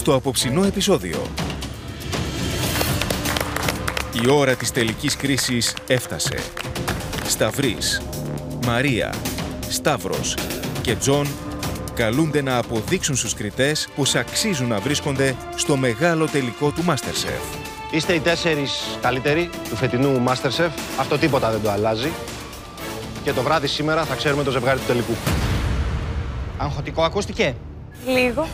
στο αποψινό επεισόδιο. Η ώρα της τελικής κρίσης έφτασε. Σταυρής, Μαρία, Σταύρος και Τζον καλούνται να αποδείξουν στους κριτές πως αξίζουν να βρίσκονται στο μεγάλο τελικό του Masterchef. Είστε οι τέσσερις καλύτεροι του φετινού Masterchef. Αυτό τίποτα δεν το αλλάζει. Και το βράδυ σήμερα θα ξέρουμε το ζευγάρι του τελικού. Αγχωτικό ακούστηκε; Λίγο.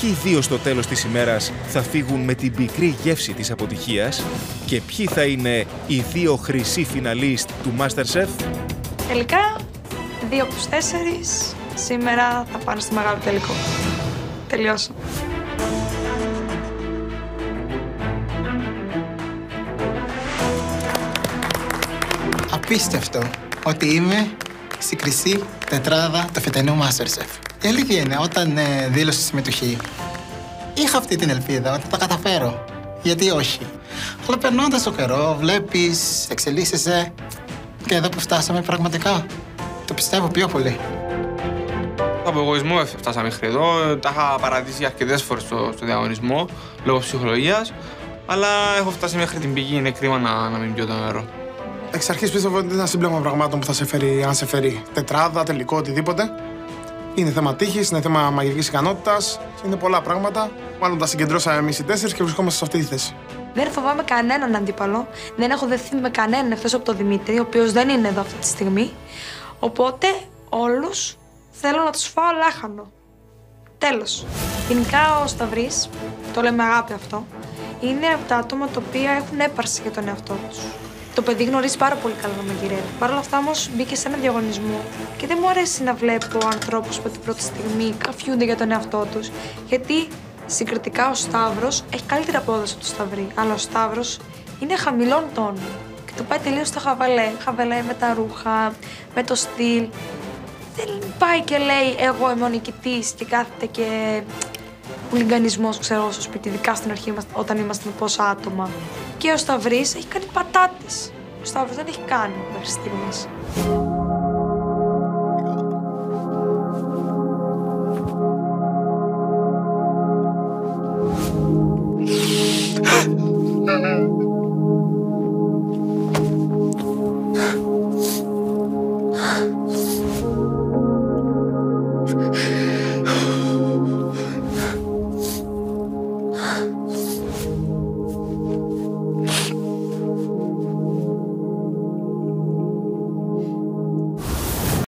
Ποιοι δύο στο τέλος της ημέρας θα φύγουν με την πικρή γεύση της αποτυχίας και ποιοι θα είναι οι δύο χρυσοί φιναλίστ του Masterchef; Τελικά, δύο από τους τέσσερις σήμερα θα πάνε στο μεγάλο τελικό. Τελειώσαμε. Απίστευτο ότι είμαι στη χρυσή τετράδα του φετινού Masterchef. Η αλήθεια είναι, όταν ε, δήλωσα συμμετοχή, είχα αυτή την ελπίδα ότι θα καταφέρω. Γιατί όχι. Αλλά περνώντας το καιρό, βλέπεις, εξελίσσεσαι. Και εδώ που φτάσαμε, πραγματικά το πιστεύω πιο πολύ. Από εγωισμό φτάσαμε μέχρι εδώ. Τα είχα παραδείσει αρκετές φορές στο, στο διαγωνισμό λόγω ψυχολογίας. Αλλά έχω φτάσει μέχρι την πηγή. Είναι κρίμα να, να μην πιω το νερό. Εξ αρχής πίστευα ότι είναι ένα σύμπλεγμα πραγμάτων που θα σε φέρει, αν σε φέρει τετράδα, τελικό, οτιδήποτε. Είναι θέμα τύχης, είναι θέμα μαγειρικής ικανότητας, είναι πολλά πράγματα. Μάλλον τα συγκεντρώσαμε εμείς οι τέσσερις και βρισκόμαστε σε αυτή τη θέση. Δεν φοβάμαι κανέναν αντίπαλο. Δεν έχω δεθεί με κανέναν εκτός από τον Δημήτρη, ο οποίος δεν είναι εδώ αυτή τη στιγμή. Οπότε όλους θέλω να τους φάω λάχανο. Τέλος. Γενικά ο Σταυρής, το λέμε αγάπη αυτό, είναι από τα άτομα τα οποία έχουν έπαρση για τον εαυτό τους. Το παιδί γνωρίζει πάρα πολύ καλά να μαγειρεύει. Παρ' όλα αυτά όμως μπήκε σε έναν διαγωνισμό και δεν μου αρέσει να βλέπω ανθρώπους που την πρώτη στιγμή καφιούνται για τον εαυτό τους. Γιατί συγκριτικά ο Σταύρος έχει καλύτερη απόδοση από το Σταυρί. Αλλά ο Σταύρος είναι χαμηλών τόνων. Και το πάει τελείως στο χαβαλέ. Χαβαλέ με τα ρούχα, με το στυλ. Δεν πάει και λέει εγώ είμαι ο νικητής και κάθεται και χουλιγκανισμός, ξέρω, στο σπίτι, ειδικά στην αρχή είμαστε, όταν είμαστε με πόσα άτομα. Και ο Σταυρής έχει κάνει πατάτες. Ο Σταύρος δεν έχει κάνει μέχρι στιγμής.